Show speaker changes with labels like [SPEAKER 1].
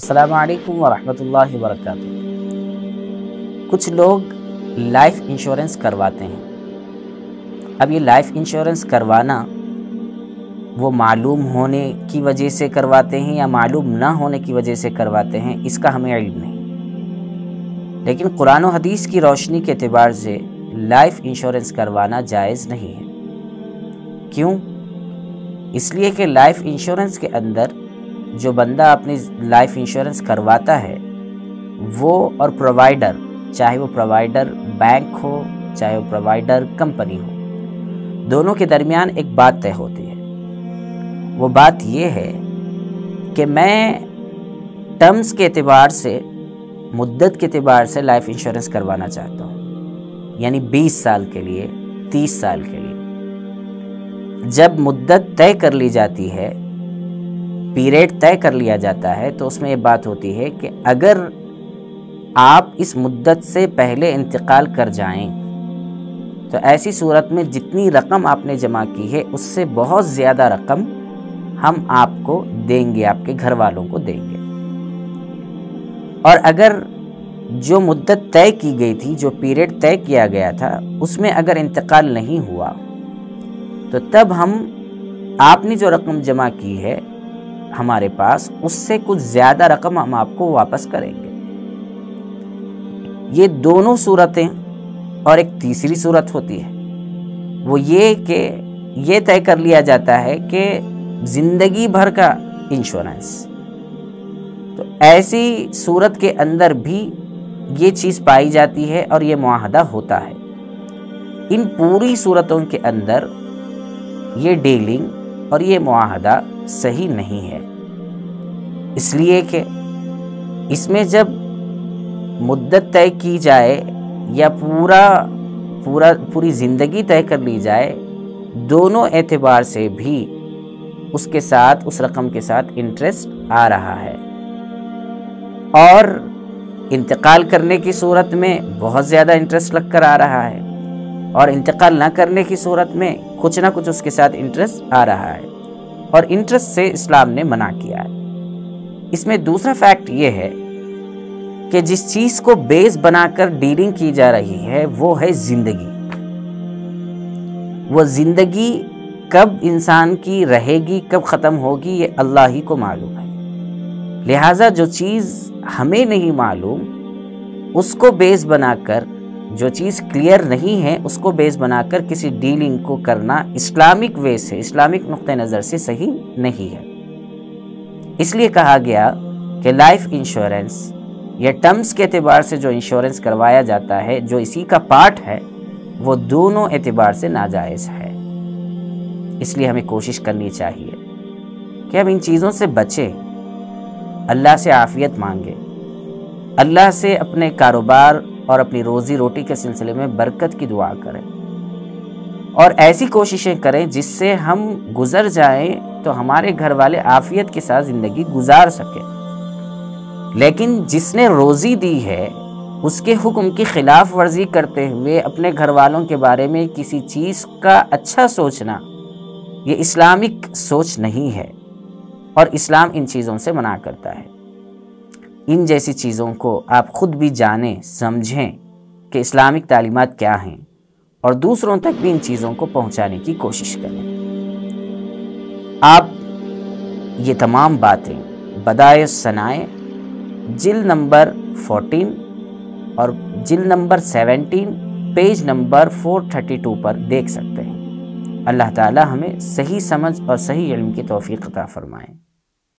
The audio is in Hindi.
[SPEAKER 1] असलकम वरहमल वर्क कुछ लोग लाइफ इंश्योरेंस करवाते हैं। अब ये लाइफ इंश्योरेंस करवाना वो मालूम होने की वजह से करवाते हैं या मालूम ना होने की वजह से करवाते हैं, इसका हमें इल्म नहीं। लेकिन कुरान हदीस की रोशनी के अतबार से लाइफ इंश्योरेंस करवाना जायज़ नहीं है। क्यों? इसलिए कि लाइफ इंश्योरेंस के अंदर जो बंदा अपनी लाइफ इंश्योरेंस करवाता है, वो और प्रोवाइडर चाहे वो प्रोवाइडर बैंक हो, चाहे वो प्रोवाइडर कंपनी हो, दोनों के दरमियान एक बात तय होती है। वो बात ये है कि मैं टर्म्स के अतबार से, मुद्दत के अतबार से लाइफ इंश्योरेंस करवाना चाहता हूँ, यानी 20 साल के लिए 30 साल के लिए। जब मुद्दत तय कर ली जाती है पीरियड तय कर लिया जाता है तो उसमें ये बात होती है कि अगर आप इस मुद्दत से पहले इंतकाल कर जाएँ तो ऐसी सूरत में जितनी रकम आपने जमा की है, उससे बहुत ज़्यादा रकम हम आपको देंगे, आपके घर वालों को देंगे। और अगर जो मुद्दत तय की गई थी, जो पीरियड तय किया गया था, उसमें अगर इंतकाल नहीं हुआ तो तब हम, आपने जो रकम जमा की है हमारे पास, उससे कुछ ज़्यादा रकम हम आपको वापस करेंगे। ये दोनों सूरतें और एक तीसरी सूरत होती है। वो ये कि, ये तय कर लिया जाता है कि ज़िंदगी भर का इंश्योरेंस तो ऐसी सूरत के अंदर भी ये चीज़ पाई जाती है और ये माहदा होता है। इन पूरी सूरतों के अंदर ये डीलिंग और ये माहदा सही नहीं है। इसलिए कि इसमें जब मुद्दत तय की जाए या पूरा पूरा, पूरी ज़िंदगी तय कर ली जाए, दोनों एतबार से भी उसके साथ, उस रकम के साथ इंटरेस्ट आ रहा है। और इंतकाल करने की सूरत में बहुत ज़्यादा इंटरेस्ट लग कर आ रहा है। और इंतकाल ना करने की सूरत में कुछ ना कुछ उसके साथ इंटरेस्ट आ रहा है। और इंटरेस्ट से इस्लाम ने मना किया है। इसमें दूसरा फैक्ट ये है कि जिस चीज़ को बेस बनाकर डीलिंग की जा रही है, वो है ज़िंदगी। वो ज़िंदगी कब इंसान की रहेगी, कब ख़त्म होगी, ये अल्लाह ही को मालूम है। लिहाजा जो चीज़ हमें नहीं मालूम, उसको बेस बनाकर जो चीज़ क्लियर नहीं है, उसको बेस बनाकर किसी डीलिंग को करना इस्लामिक वे से इस्लामिक नुक़ नज़र से सही नहीं है। इसलिए कहा गया कि लाइफ इंश्योरेंस या टर्म्स के अतबार से जो इंश्योरेंस करवाया जाता है, जो इसी का पार्ट है, वो दोनों एतबार से नाजायज़ है। इसलिए हमें कोशिश करनी चाहिए कि हम इन चीज़ों से बचें, अल्लाह से आफ़ियत मांगे, अल्लाह से अपने कारोबार और अपनी रोज़ी रोटी के सिलसिले में बरकत की दुआ करें। और ऐसी कोशिशें करें जिससे हम गुज़र जाएँ तो हमारे घर वाले आफियत के साथ ज़िंदगी गुजार सकें। लेकिन जिसने रोज़ी दी है, उसके हुक्म की ख़िलाफ़ वर्जी करते हुए अपने घर वालों के बारे में किसी चीज़ का अच्छा सोचना, ये इस्लामिक सोच नहीं है और इस्लाम इन चीज़ों से मना करता है। इन जैसी चीज़ों को आप ख़ुद भी जानें, समझें कि इस्लामिक तालीमत क्या हैं और दूसरों तक भी इन चीज़ों को पहुँचाने की कोशिश करें। आप, ये तमाम बातें बदाय सनाए, जिल नंबर 14 और जिल नंबर 17 पेज नंबर 432 पर देख सकते हैं। अल्लाह ताला हमें सही समझ और सही इल्म की तौफीक अता फ़रमाएँ।